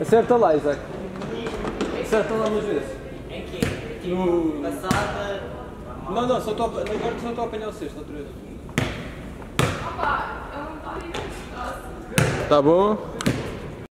Acerta lá, Isaac. Acerta lá umas vezes. Em quê? Tipo, No... passada. Não, não, só estou a... agora só estou a apanhar o sexto outra vez. Opa, eu não estou a Tá bom?